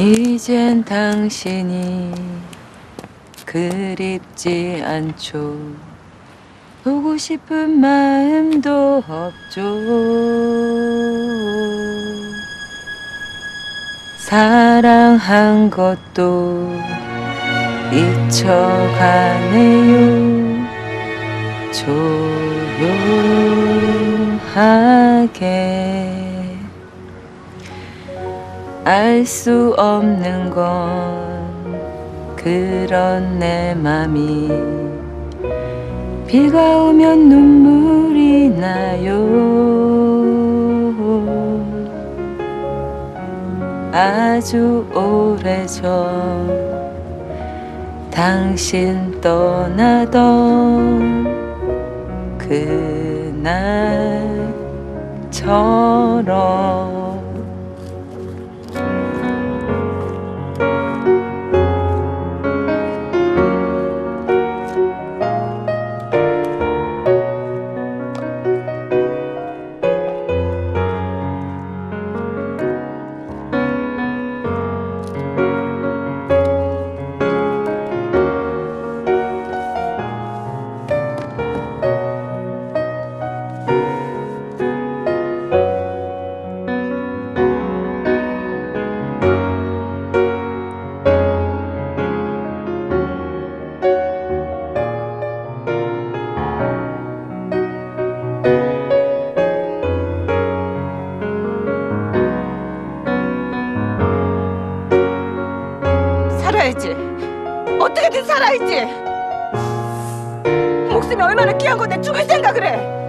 이젠 당신이 그립지 않죠. 보고 싶은 마음도 없죠. 사랑한 것도 잊혀가네요. 조용하게 알 수 없는 건 그런 내 맘이 비가 오면 눈물이 나요. 아주 오래전 당신 떠나던 그날처럼 살아야지. 어떻게든 살아야지. 목숨이 얼마나 귀한 건데 죽을 생각을 해.